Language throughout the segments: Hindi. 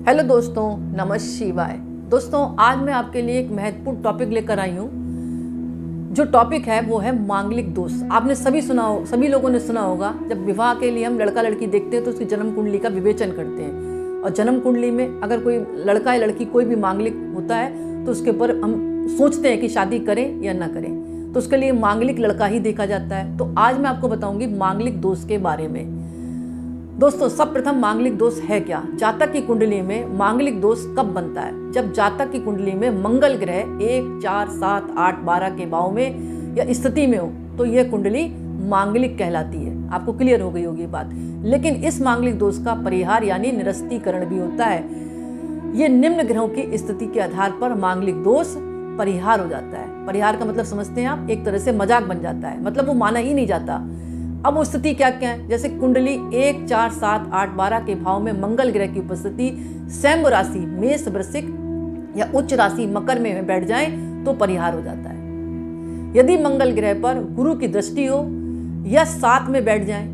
हेलो दोस्तों, नमः शिवाय। दोस्तों, आज मैं आपके लिए एक महत्वपूर्ण टॉपिक लेकर आई हूँ। जो टॉपिक है, वो है मांगलिक दोष। आपने सभी सुना हो, सभी लोगों ने सुना होगा, जब विवाह के लिए हम लड़का लड़की देखते हैं तो उसकी जन्म कुंडली का विवेचन करते हैं। और जन्म कुंडली में अगर कोई लड़का या लड़की कोई भी मांगलिक होता है तो उसके ऊपर हम सोचते हैं कि शादी करें या ना करें। तो उसके लिए मांगलिक लड़का ही देखा जाता है। तो आज मैं आपको बताऊँगी मांगलिक दोष के बारे में। दोस्तों सब प्रथम मांगलिक दोष है क्या? जातक की कुंडली में मांगलिक दोष कब बनता है? जब जातक की कुंडली में मंगल ग्रह एक, चार, सात, आठ, बारह के भाव में या स्थिति में हो तो यह कुंडली मांगलिक कहलाती है। आपको क्लियर हो गई होगी बात। लेकिन इस मांगलिक दोष का परिहार यानी निरस्तीकरण भी होता है। ये निम्न ग्रहों की स्थिति के आधार पर मांगलिक दोष परिहार हो जाता है। परिहार का मतलब समझते हैं आप, एक तरह से मज़ाक बन जाता है। मतलब वो माना ही नहीं जाता। अब वो स्थिति क्या क्या है? जैसे कुंडली एक, चार, सात, आठ, बारह के भाव में मंगल ग्रह की उपस्थिति सैम्ब राशि, मेष, वृश्चिक या उच्च राशि, मकर में बैठ जाए तो परिहार हो जाता है। यदि मंगल ग्रह पर गुरु की दृष्टि हो या सात में बैठ जाए,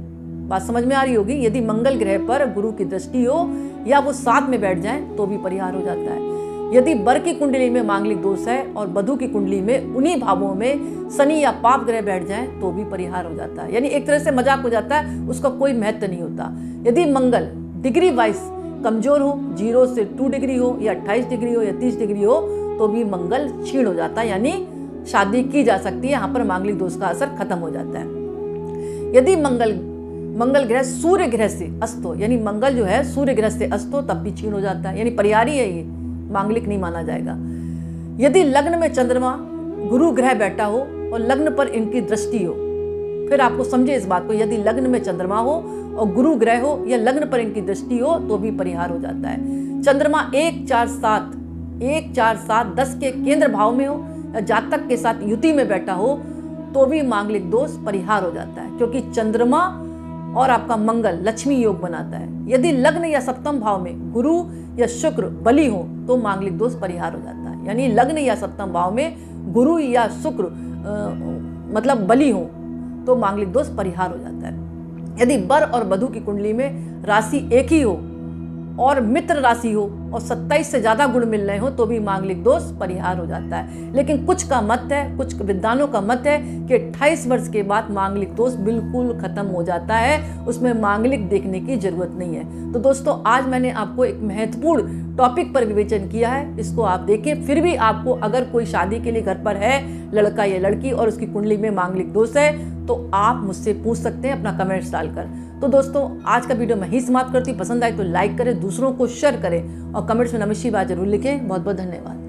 बात समझ में आ रही होगी, यदि मंगल ग्रह पर गुरु की दृष्टि हो या वो सात में बैठ जाए तो भी परिहार हो जाता है। यदि बर की कुंडली में मांगलिक दोष है और बधु की कुंडली में उन्हीं भावों में शनि या पाप ग्रह बैठ जाए तो भी परिहार हो जाता है। यानी एक तरह से मज़ाक हो जाता है, उसका कोई महत्व नहीं होता। यदि मंगल डिग्री वाइज कमज़ोर हो, ज़ीरो से टू डिग्री हो, या अट्ठाईस डिग्री हो, या तीस डिग्री हो तो भी मंगल छीण हो जाता है। यानी शादी की जा सकती है, यहाँ पर मांगलिक दोष का असर खत्म हो जाता है। यदि मंगल मंगल ग्रह सूर्य ग्रह से अस्त हो, यानी मंगल जो है सूर्य ग्रह से अस्त हो, तब भी छीण हो जाता है। यानी परिहारी है ये। मांगलिक नहीं माना जाएगा। यदि लग्न में चंद्रमा गुरु ग्रह बैठा हो और लग्न पर इनकी दृष्टि हो, फिर आपको समझे इस बात को, यदि लग्न में चंद्रमा हो और गुरु ग्रह हो या लग्न पर इनकी दृष्टि हो तो भी परिहार हो जाता है। चंद्रमा एक चार सात, एक चार सात दस के केंद्र भाव में हो या जातक के साथ युति में बैठा हो तो भी मांगलिक दोष परिहार हो जाता है, क्योंकि चंद्रमा और आपका मंगल लक्ष्मी योग बनाता है। यदि लग्न या सप्तम भाव में गुरु या शुक्र बलि हो तो मांगलिक दोष परिहार हो जाता है। यानी लग्न या सप्तम भाव में गुरु या शुक्र मतलब बलि हो तो मांगलिक दोष परिहार हो जाता है। यदि बर और बधु की कुंडली में राशि एक ही हो और मित्र राशि हो और 27 से ज़्यादा गुण मिल रहे हो तो भी मांगलिक दोष परिहार हो जाता है। लेकिन कुछ का मत है, कुछ विद्वानों का मत है कि अट्ठाईस वर्ष के बाद मांगलिक दोष बिल्कुल खत्म हो जाता है। उसमें मांगलिक देखने की ज़रूरत नहीं है। तो दोस्तों, आज मैंने आपको एक महत्वपूर्ण टॉपिक पर विवेचन किया है। इसको आप देखें, फिर भी आपको अगर कोई शादी के लिए घर पर है, लड़का या लड़की और उसकी कुंडली में मांगलिक दोष है तो आप मुझसे पूछ सकते हैं, अपना कमेंट्स डालकर। तो दोस्तों, आज का वीडियो मैं ही समाप्त करती हूँ। पसंद आए तो लाइक करें, दूसरों को शेयर करें और कमेंट्स में नमस्कार ज़रूर लिखें। बहुत बहुत धन्यवाद।